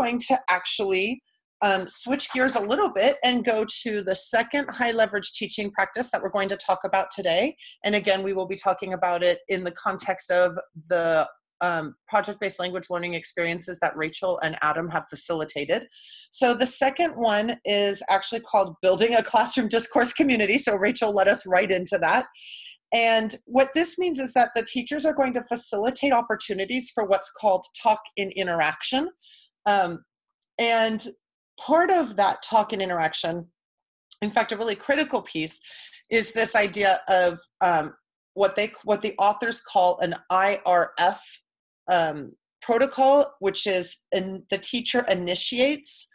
Going to actually um, switch gears a little bit and go to the second high leverage teaching practice that we're going to talk about today. And again, we will be talking about it in the context of the um, project based language learning experiences that Rachel and Adam have facilitated. So the second one is actually called Building a Classroom Discourse Community. So Rachel let us right into that. And what this means is that the teachers are going to facilitate opportunities for what's called talk in interaction. Um, and part of that talk and interaction, in fact, a really critical piece, is this idea of um, what they what the authors call an IRF um, protocol, which is in, the teacher initiates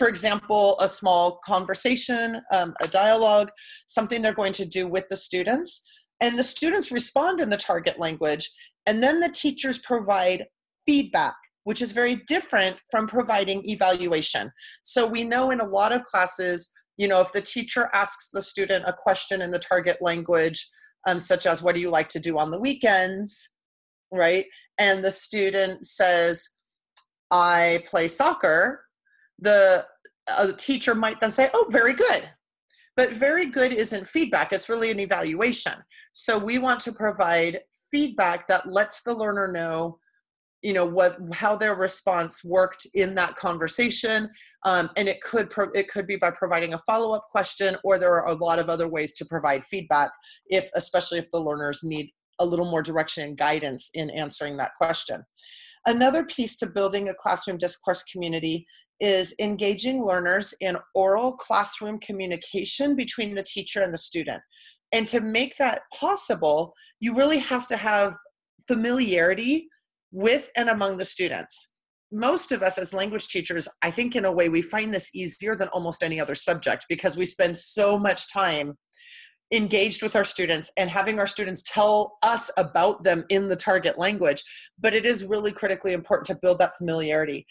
for example, a small conversation, um, a dialogue, something they're going to do with the students. And the students respond in the target language. And then the teachers provide feedback, which is very different from providing evaluation. So we know in a lot of classes, you know, if the teacher asks the student a question in the target language, um, such as, What do you like to do on the weekends? right? And the student says, I play soccer, the teacher might then say, Oh, very good. But very good isn't feedback, it's really an evaluation. So we want to provide feedback that lets the learner know you know what how their response worked in that conversation um, and it could pro- it could be by providing a follow-up question or there are a lot of other ways to provide feedback if especially if the learners need a little more direction and guidance in answering that question. Another piece to building a classroom discourse community is engaging learners in oral classroom communication between the teacher and the student. And to make that possible, you really have to have familiarity with and among the students. Most of us as language teachers, I think in a way we find this easier than almost any other subject because we spend so much time engaged with our students and having our students tell us about them in the target language but it is really critically important to build that familiarity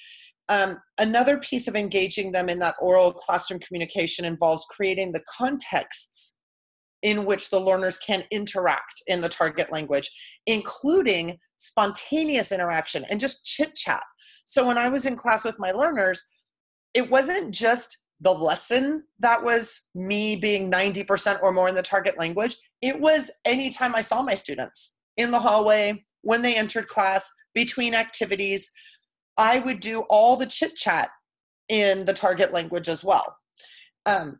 um, another piece of engaging them in that oral classroom communication involves creating the contexts in which the learners can interact in the target language, including spontaneous interaction and just chit chat. So when I was in class with my learners, it wasn't just the lesson that was me being 90% or more in the target language. It was anytime I saw my students in the hallway, when they entered class, between activities, I would do all the chit chat in the target language as well. Um,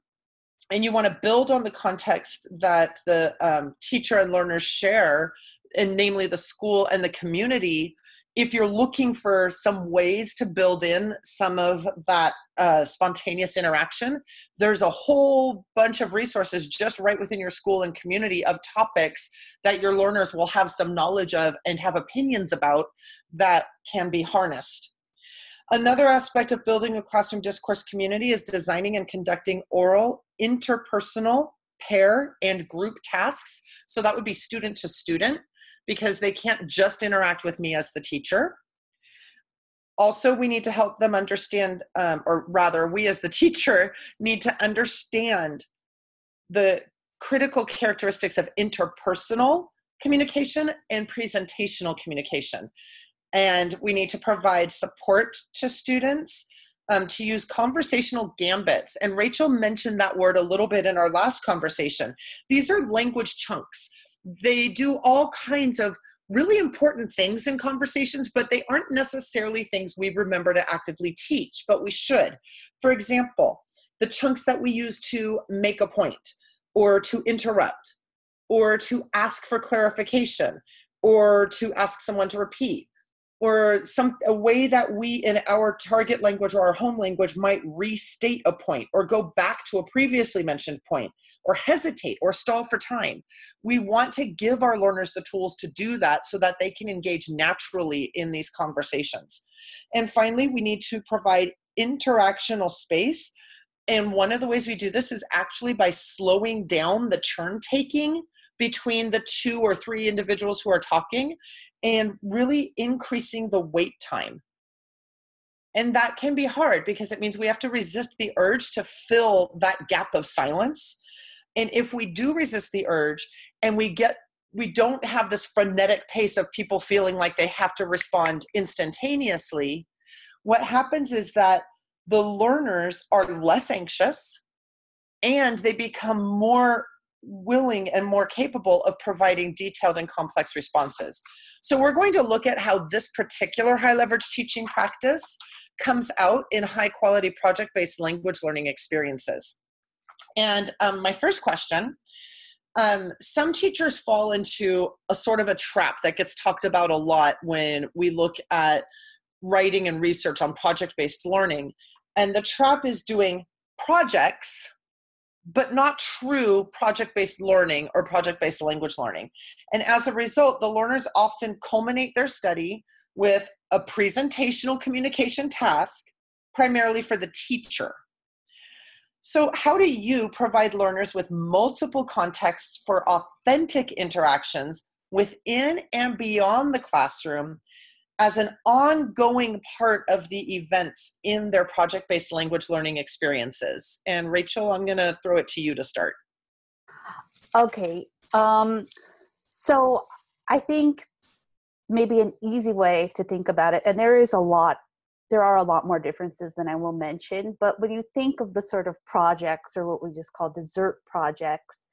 and you want to build on the context that the um, teacher and learners share, and namely the school and the community if you're looking for some ways to build in some of that uh, spontaneous interaction, there's a whole bunch of resources just right within your school and community of topics that your learners will have some knowledge of and have opinions about that can be harnessed. Another aspect of building a classroom discourse community is designing and conducting oral, interpersonal, pair, and group tasks. So that would be student to student because they can't just interact with me as the teacher. Also, we need to help them understand, um, or rather, we as the teacher need to understand the critical characteristics of interpersonal communication and presentational communication. And we need to provide support to students um, to use conversational gambits. And Rachel mentioned that word a little bit in our last conversation. These are language chunks they do all kinds of really important things in conversations, but they aren't necessarily things we remember to actively teach, but we should. For example, the chunks that we use to make a point, or to interrupt, or to ask for clarification, or to ask someone to repeat, or some a way that we in our target language or our home language might restate a point or go back to a previously mentioned point or hesitate or stall for time. We want to give our learners the tools to do that so that they can engage naturally in these conversations. And finally we need to provide interactional space. And one of the ways we do this is actually by slowing down the turn taking between the two or three individuals who are talking and really increasing the wait time. And that can be hard because it means we have to resist the urge to fill that gap of silence. And if we do resist the urge and we get we don't have this frenetic pace of people feeling like they have to respond instantaneously, what happens is that the learners are less anxious and they become more willing and more capable of providing detailed and complex responses. So, we're going to look at how this particular high leverage teaching practice comes out in high quality project based language learning experiences. And um, my first question um, some teachers fall into a sort of a trap that gets talked about a lot when we look at writing and research on project based learning. And the trap is doing projects but not true project based learning or project based language learning. And as a result, the learners often culminate their study with a presentational communication task, primarily for the teacher. So, how do you provide learners with multiple contexts for authentic interactions within and beyond the classroom as an ongoing part of the events in their project based language learning experiences. And Rachel, I'm going to throw it to you to start. Okay. Um, so I think maybe an easy way to think about it, and there is a lot, there are a lot more differences than I will mention, but when you think of the sort of projects or what we just call dessert projects,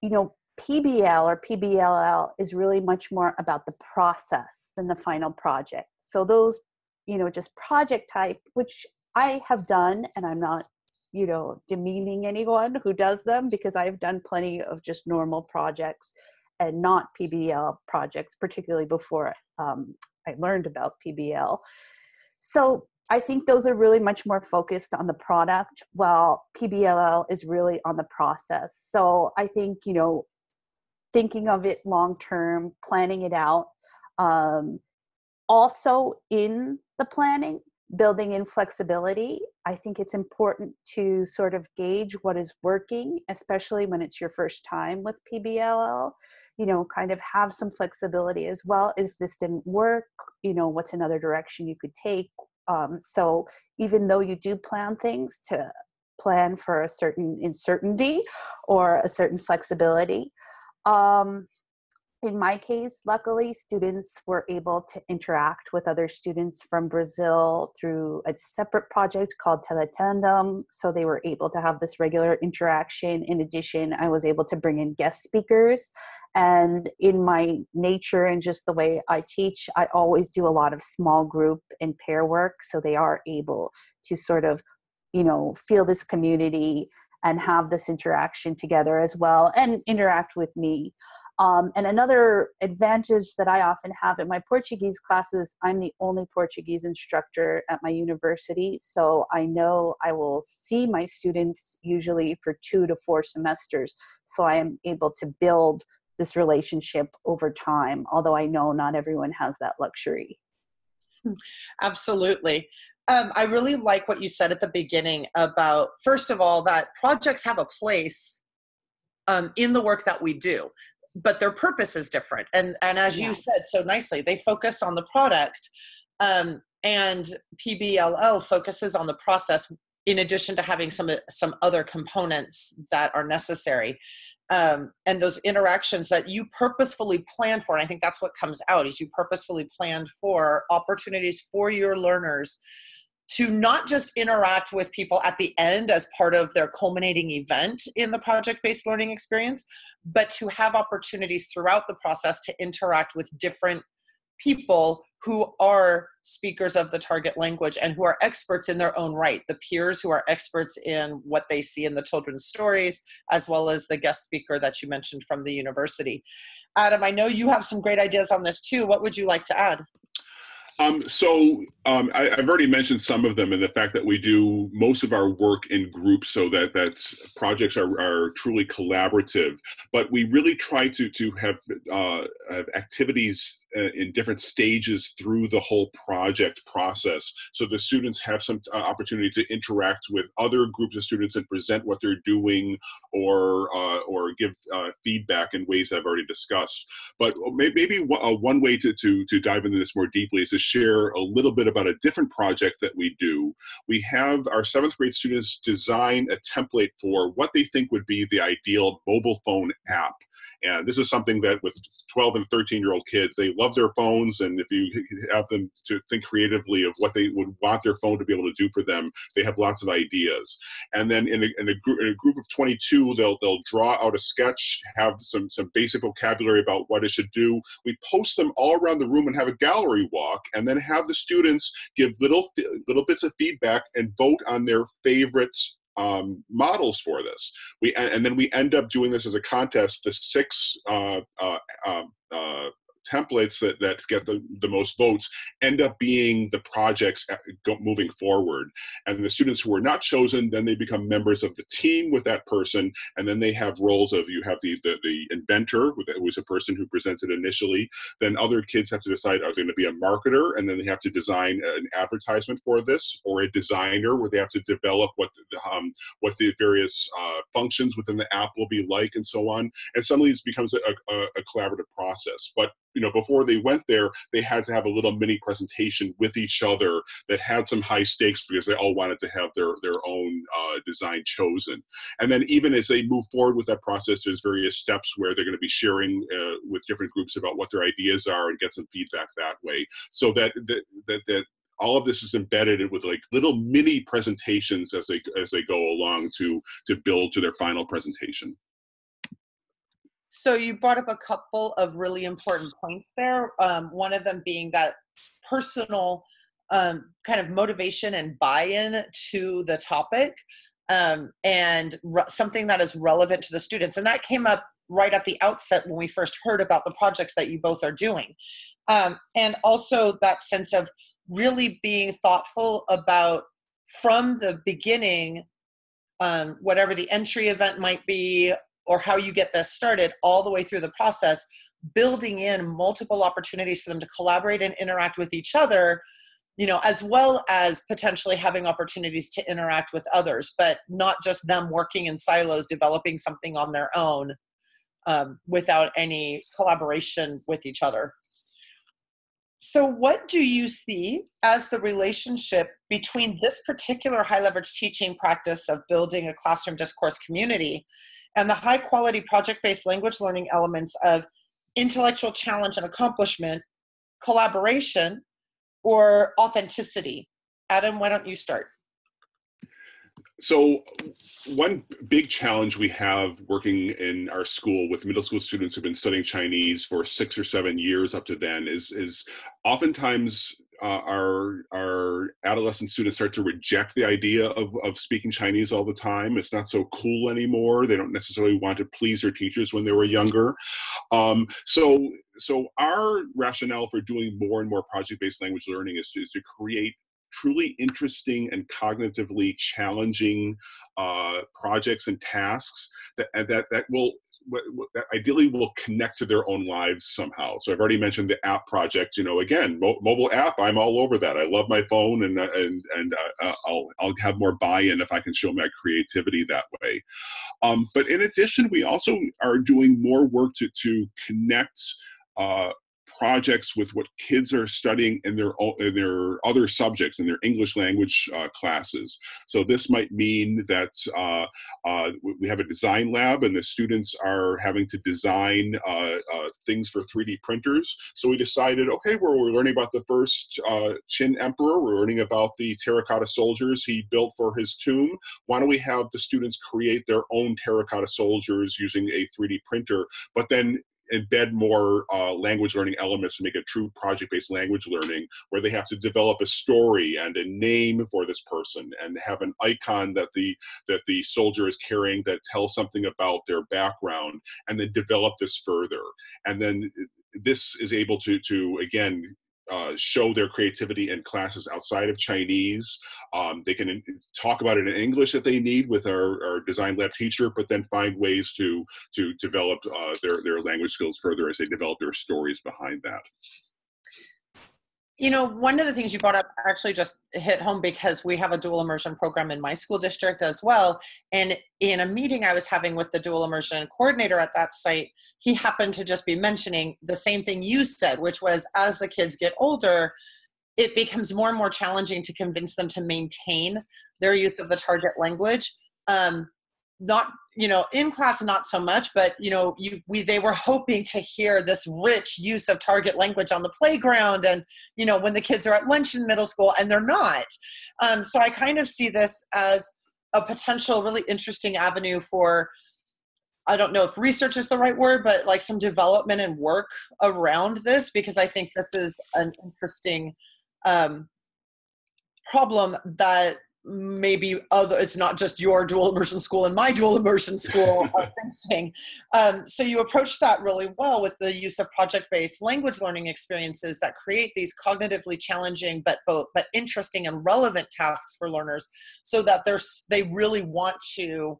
you know, PBL or PBLL is really much more about the process than the final project. So those, you know, just project type, which I have done, and I'm not, you know, demeaning anyone who does them because I've done plenty of just normal projects and not PBL projects, particularly before um, I learned about PBL. So I think those are really much more focused on the product, while PBLL is really on the process. So I think, you know, thinking of it long term, planning it out. Um, also, in the planning, building in flexibility. I think it's important to sort of gauge what is working, especially when it's your first time with PBLL. You know, kind of have some flexibility as well. If this didn't work, you know, what's another direction you could take? Um, so even though you do plan things to plan for a certain uncertainty or a certain flexibility, um, in my case, luckily, students were able to interact with other students from Brazil through a separate project called Teletandem. So they were able to have this regular interaction. In addition, I was able to bring in guest speakers. And in my nature and just the way I teach, I always do a lot of small group and pair work. So they are able to sort of, you know, feel this community and have this interaction together as well and interact with me. Um, and another advantage that I often have in my Portuguese classes, I'm the only Portuguese instructor at my university. So I know I will see my students usually for two to four semesters. So I am able to build this relationship over time, although I know not everyone has that luxury. Absolutely. Um, I really like what you said at the beginning about, first of all, that projects have a place um, in the work that we do, but their purpose is different. And, and as yeah. you said so nicely, they focus on the product, um, and PBLL focuses on the process in addition to having some some other components that are necessary um, and those interactions that you purposefully planned for and i think that's what comes out is you purposefully planned for opportunities for your learners to not just interact with people at the end as part of their culminating event in the project based learning experience, but to have opportunities throughout the process to interact with different people who are speakers of the target language and who are experts in their own right the peers who are experts in what they see in the children's stories as well as the guest speaker that you mentioned from the university. Adam i know you have some great ideas on this too. What would you like to add? Um, so um, I, have already mentioned some of them and the fact that we do most of our work in groups so that that projects are, are truly collaborative. But we really try to to have, uh, have activities in different stages through the whole project process, so the students have some uh, opportunity to interact with other groups of students and present what they're doing or uh, or give uh, feedback in ways I've already discussed. But maybe one way to, to to dive into this more deeply is to share a little bit about a different project that we do. We have our seventh grade students design a template for what they think would be the ideal mobile phone app And this is something that with 12 and 13 year old kids, they love their phones. And if you have them to think creatively of what they would want their phone to be able to do for them, they have lots of ideas. And then in a, in a, gr- in a group of 22, they'll, they'll draw out a sketch, have some, some basic vocabulary about what it should do. We post them all around the room and have a gallery walk, and then have the students give little, little bits of feedback and vote on their favorites um, models for this. We and then we end up doing this as a contest. The six uh, uh, um, uh, templates that, that get the, the most votes end up being the projects moving forward. And the students who are not chosen, then they become members of the team with that person. And then they have roles of you have the, the, the inventor, who was a person who presented initially. Then other kids have to decide are they going to be a marketer? And then they have to design an advertisement for this, or a designer where they have to develop what the, um, what the various uh, functions within the app will be like and so on. And suddenly it becomes a, a, a collaborative process. But you know before they went there they had to have a little mini presentation with each other that had some high stakes because they all wanted to have their their own uh, design chosen. And then even as they move forward with that process there's various steps where they're going to be sharing uh, with different groups about what their ideas are and get some feedback that way. So that that that, that all of this is embedded with like little mini presentations as they as they go along to to build to their final presentation so you brought up a couple of really important points there. Um, one of them being that personal um, kind of motivation and buy-in to the topic um, and re- something that is relevant to the students. And that came up right at the outset when we first heard about the projects that you both are doing. Um, and also that sense of really being thoughtful about from the beginning um, whatever the entry event might be or how you get this started all the way through the process building in multiple opportunities for them to collaborate and interact with each other you know as well as potentially having opportunities to interact with others but not just them working in silos developing something on their own um, without any collaboration with each other. So what do you see as the relationship between this particular high leverage teaching practice of building a classroom discourse community and the high quality project based language learning elements of intellectual challenge and accomplishment, collaboration, or authenticity. Adam, why don't you start? So, one big challenge we have working in our school with middle school students who've been studying Chinese for six or seven years up to then is is oftentimes uh, our our adolescent students start to reject the idea of, of speaking Chinese all the time. It's not so cool anymore. They don't necessarily want to please their teachers when they were younger. Um, so so our rationale for doing more and more project-based language learning is to, is to create truly interesting and cognitively challenging uh, projects and tasks that that that will that ideally will connect to their own lives somehow. So I've already mentioned the app project. You know, again, mo- mobile app. I'm all over that. I love my phone, and uh, and and uh, uh, I'll I'll have more buy-in if I can show my creativity that way. Um, but in addition, we also are doing more work to to connect uh, projects with what kids are studying in their in their other subjects in their English language uh, classes. So this might mean that uh, uh, we have a design lab and the students are having to design uh, uh, things for 3D printers. So we decided, okay, well, we're learning about the first uh, Qin emperor. We're learning about the terracotta soldiers he built for his tomb. Why don't we have the students create their own terracotta soldiers using a 3D printer, but then embed more uh, language learning elements to make it true project-based language learning where they have to develop a story and a name for this person and have an icon that the that the soldier is carrying that tells something about their background and then develop this further. And then this is able to to again uh, show their creativity in classes outside of Chinese. Um, they can talk about it in English if they need with our, our design lab teacher, but then find ways to to develop uh, their their language skills further as they develop their stories behind that you know one of the things you brought up actually just hit home because we have a dual immersion program in my school district as well. And in a meeting i was having with the dual immersion coordinator at that site he happened to just be mentioning the same thing you said which was as the kids get older it becomes more and more challenging to convince them to maintain their use of the target language. Um, not you know in class not so much but you know you we they were hoping to hear this rich use of target language on the playground and you know when the kids are at lunch in middle school and they're not. Um, so i kind of see this as a potential really interesting avenue for I don't know if research is the right word, but like some development and work around this because I think this is an interesting um, problem that maybe other it's not just your dual immersion school and my dual immersion school are facing um, so you approach that really well with the use of project-based language learning experiences that create these cognitively challenging but both but interesting and relevant tasks for learners so that they're they really want to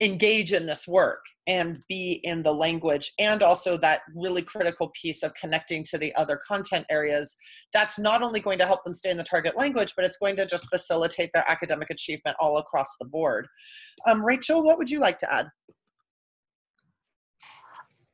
engage in this work and be in the language and also that really critical piece of connecting to the other content areas that's not only going to help them stay in the target language but it's going to just facilitate their academic achievement all across the board. Um, rachel what would you like to add?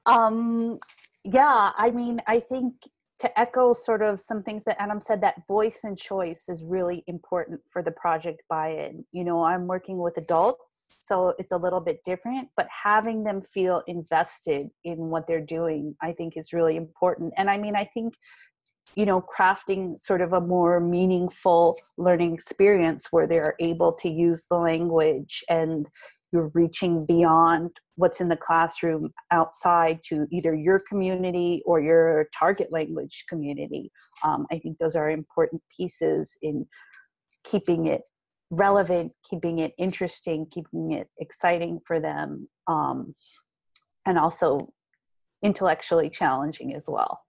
Um, yeah i mean i think to echo sort of some things that Adam said, that voice and choice is really important for the project buy-in. You know, I'm working with adults, so it's a little bit different, but having them feel invested in what they're doing, I think is really important. And I mean, I think, you know, crafting sort of a more meaningful learning experience where they're able to use the language and you're reaching beyond what's in the classroom outside to either your community or your target language community. Um, I think those are important pieces in keeping it relevant, keeping it interesting, keeping it exciting for them, um, and also intellectually challenging as well.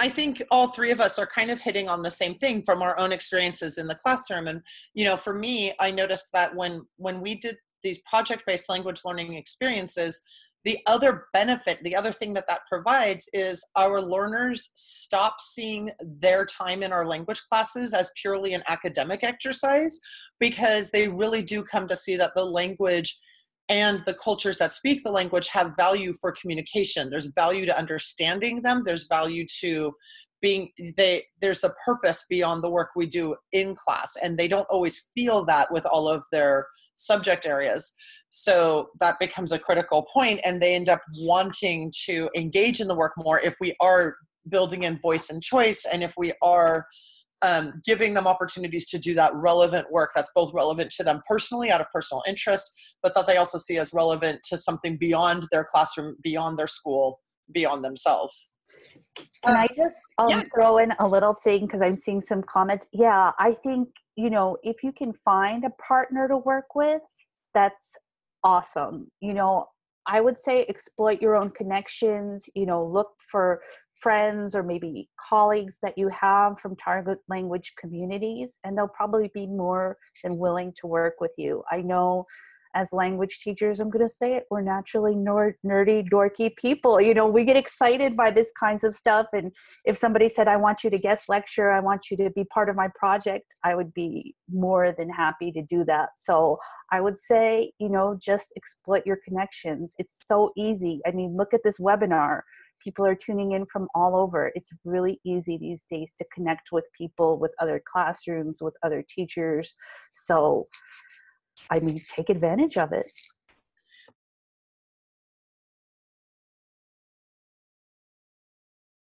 I think all three of us are kind of hitting on the same thing from our own experiences in the classroom. And, you know, for me, I noticed that when when we did these project-based language learning experiences, the other benefit, the other thing that that provides is our learners stop seeing their time in our language classes as purely an academic exercise because they really do come to see that the language and the cultures that speak the language have value for communication. There's value to understanding them. There's value to being they there's a purpose beyond the work we do in class and they don't always feel that with all of their subject areas. So that becomes a critical point and they end up wanting to engage in the work more if we are building in voice and choice and if we are um, giving them opportunities to do that relevant work that's both relevant to them personally out of personal interest, but that they also see as relevant to something beyond their classroom, beyond their school, beyond themselves. Can I just um, yeah. throw in a little thing because I'm seeing some comments? Yeah, I think, you know, if you can find a partner to work with, that's awesome. You know, I would say exploit your own connections, you know, look for friends or maybe colleagues that you have from target language communities, and they'll probably be more than willing to work with you. I know as language teachers, I'm going to say it, we're naturally nerd, nerdy, dorky people. You know, we get excited by this kinds of stuff. And if somebody said, I want you to guest lecture, I want you to be part of my project, I would be more than happy to do that. So I would say, you know, just exploit your connections. It's so easy. I mean, look at this webinar people are tuning in from all over. It's really easy these days to connect with people, with other classrooms, with other teachers. So, I mean, take advantage of it.